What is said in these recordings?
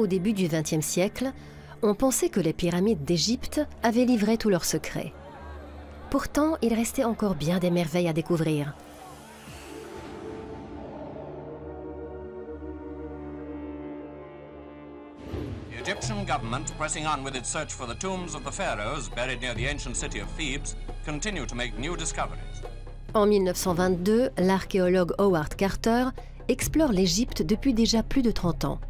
Au début du XXe siècle, on pensait que les pyramides d'Égypte avaient livré tous leurs secrets. Pourtant, il restait encore bien des merveilles à découvrir. The Egyptian government, pressing on with its search for the tombs of the pharaohs buried near the ancient city of Thebes, continue to make new discoveries. En 1922, l'archéologue Howard Carter explore l'Égypte depuis déjà plus de 30 ans.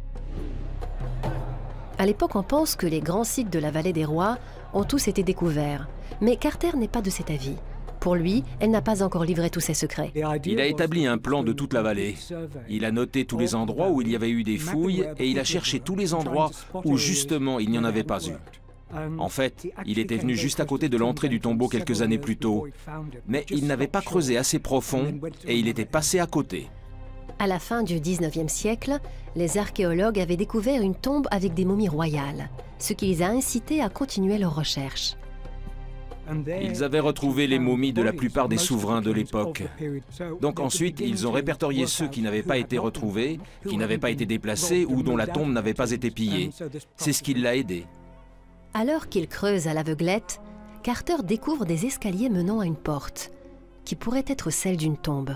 À l'époque, on pense que les grands sites de la vallée des rois ont tous été découverts. Mais Carter n'est pas de cet avis. Pour lui, elle n'a pas encore livré tous ses secrets. Il a établi un plan de toute la vallée. Il a noté tous les endroits où il y avait eu des fouilles et il a cherché tous les endroits où justement il n'y en avait pas eu. En fait, il était venu juste à côté de l'entrée du tombeau quelques années plus tôt, mais il n'avait pas creusé assez profond et il était passé à côté. À la fin du 19e siècle, les archéologues avaient découvert une tombe avec des momies royales, ce qui les a incités à continuer leurs recherches. Ils avaient retrouvé les momies de la plupart des souverains de l'époque. Donc ensuite, ils ont répertorié ceux qui n'avaient pas été retrouvés, qui n'avaient pas été déplacés ou dont la tombe n'avait pas été pillée. C'est ce qui l'a aidé. Alors qu'il creuse à l'aveuglette, Carter découvre des escaliers menant à une porte, qui pourrait être celle d'une tombe.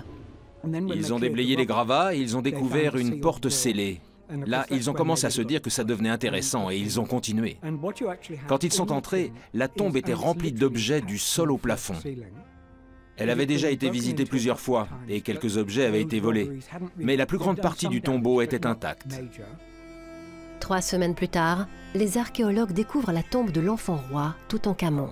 Ils ont déblayé les gravats et ils ont découvert une porte scellée. Là, ils ont commencé à se dire que ça devenait intéressant et ils ont continué. Quand ils sont entrés, la tombe était remplie d'objets du sol au plafond. Elle avait déjà été visitée plusieurs fois et quelques objets avaient été volés. Mais la plus grande partie du tombeau était intacte. Trois semaines plus tard, les archéologues découvrent la tombe de l'enfant roi, Toutankhamon.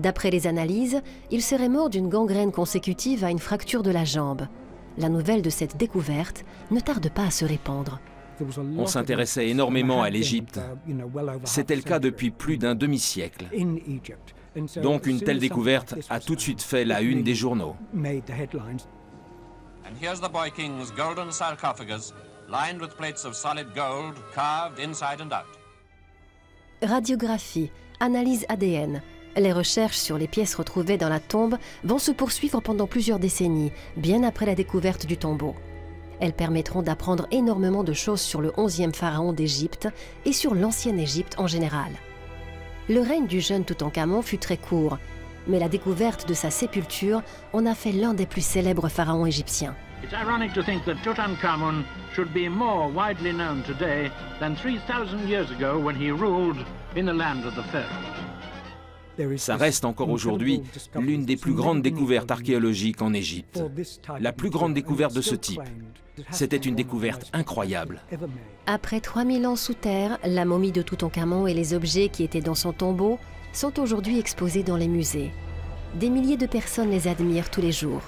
D'après les analyses, il serait mort d'une gangrène consécutive à une fracture de la jambe. La nouvelle de cette découverte ne tarde pas à se répandre. On s'intéressait énormément à l'Égypte. C'était le cas depuis plus d'un demi-siècle. Donc une telle découverte a tout de suite fait la une des journaux. And here's the boy king's golden sarcophagus, lined with plates of solid gold, carved inside and out. Radiographie, analyse ADN. Les recherches sur les pièces retrouvées dans la tombe vont se poursuivre pendant plusieurs décennies, bien après la découverte du tombeau. Elles permettront d'apprendre énormément de choses sur le 11e pharaon d'Égypte et sur l'ancienne Égypte en général. Le règne du jeune Toutankhamon fut très court, mais la découverte de sa sépulture en a fait l'un des plus célèbres pharaons égyptiens. It's ironic to think that Tutankhamun should be more widely known today than 3,000 years ago when he ruled in the land of the. Ça reste encore aujourd'hui l'une des plus grandes découvertes archéologiques en Égypte. La plus grande découverte de ce type. C'était une découverte incroyable. Après 3000 ans sous terre, la momie de Toutankhamon et les objets qui étaient dans son tombeau sont aujourd'hui exposés dans les musées. Des milliers de personnes les admirent tous les jours.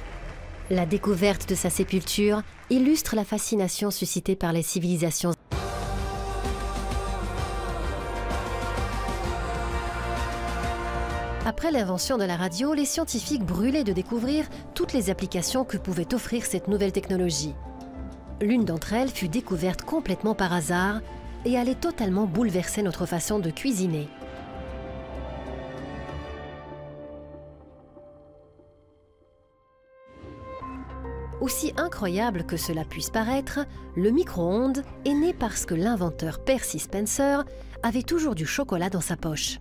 La découverte de sa sépulture illustre la fascination suscitée par les civilisations. Après l'invention de la radio, les scientifiques brûlaient de découvrir toutes les applications que pouvait offrir cette nouvelle technologie. L'une d'entre elles fut découverte complètement par hasard et allait totalement bouleverser notre façon de cuisiner. Aussi incroyable que cela puisse paraître, le micro-ondes est né parce que l'inventeur Percy Spencer avait toujours du chocolat dans sa poche.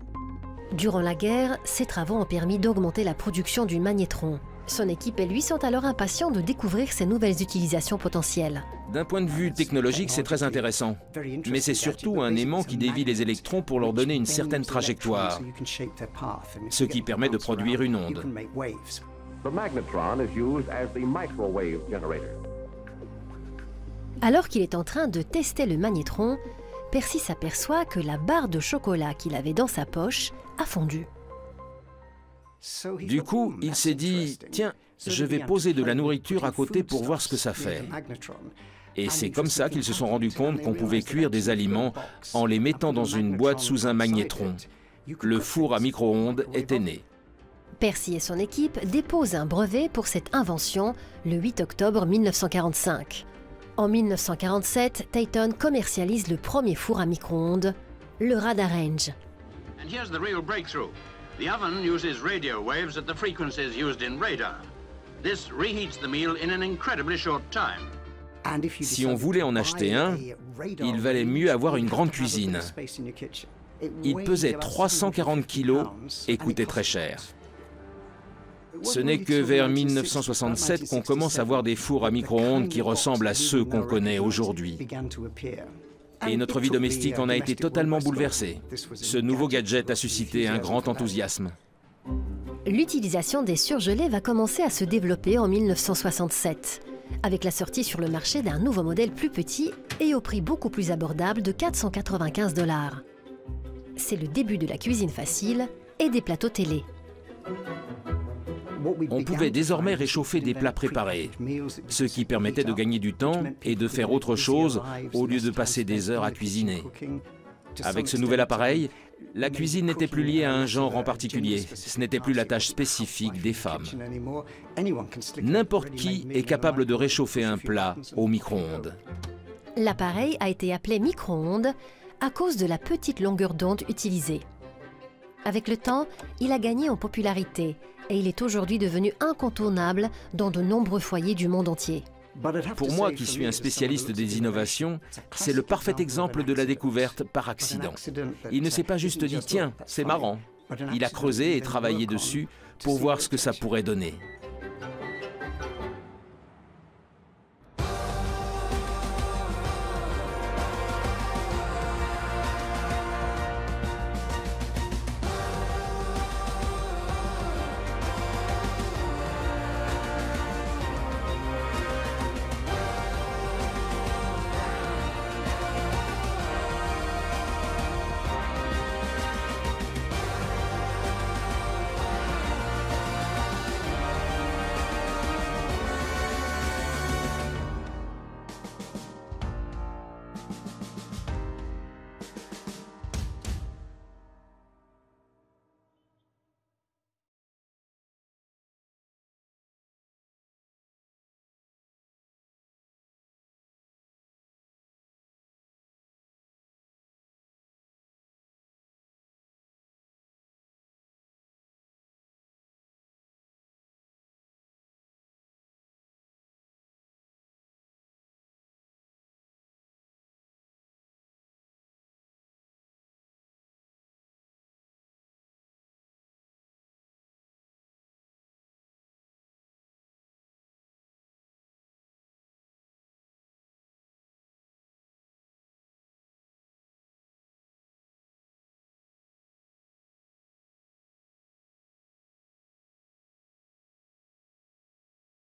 Durant la guerre, ses travaux ont permis d'augmenter la production du magnétron. Son équipe et lui sont alors impatients de découvrir ses nouvelles utilisations potentielles. D'un point de vue technologique, c'est très intéressant. Mais c'est surtout un aimant qui dévie les électrons pour leur donner une certaine trajectoire, ce qui permet de produire une onde. Alors qu'il est en train de tester le magnétron, Percy s'aperçoit que la barre de chocolat qu'il avait dans sa poche a fondu. Du coup, il s'est dit, tiens, je vais poser de la nourriture à côté pour voir ce que ça fait. Et c'est comme ça qu'ils se sont rendus compte qu'on pouvait cuire des aliments en les mettant dans une boîte sous un magnétron. Le four à micro-ondes était né. Percy et son équipe déposent un brevet pour cette invention le 8 octobre 1945. En 1947, Titan commercialise le premier four à micro-ondes, le Radarange. And here's the real breakthrough. The oven uses radio waves at the frequencies used in radar. This reheats the meal in an incredibly short time. Si on voulait en acheter un, il valait mieux avoir une grande cuisine. Il pesait 340 kilos et coûtait très cher. Ce n'est que vers 1967 qu'on commence à voir des fours à micro-ondes qui ressemblent à ceux qu'on connaît aujourd'hui. Et notre vie domestique en a été totalement bouleversée. Ce nouveau gadget a suscité un grand enthousiasme. L'utilisation des surgelés va commencer à se développer en 1967, avec la sortie sur le marché d'un nouveau modèle plus petit et au prix beaucoup plus abordable de 495 dollars. C'est le début de la cuisine facile et des plateaux télé. On pouvait désormais réchauffer des plats préparés, ce qui permettait de gagner du temps et de faire autre chose au lieu de passer des heures à cuisiner. Avec ce nouvel appareil, la cuisine n'était plus liée à un genre en particulier. Ce n'était plus la tâche spécifique des femmes. N'importe qui est capable de réchauffer un plat au micro-ondes. L'appareil a été appelé micro-ondes à cause de la petite longueur d'onde utilisée. Avec le temps, il a gagné en popularité et il est aujourd'hui devenu incontournable dans de nombreux foyers du monde entier. Pour moi, qui suis un spécialiste des innovations, c'est le parfait exemple de la découverte par accident. Il ne s'est pas juste dit, tiens, c'est marrant. Il a creusé et travaillé dessus pour voir ce que ça pourrait donner.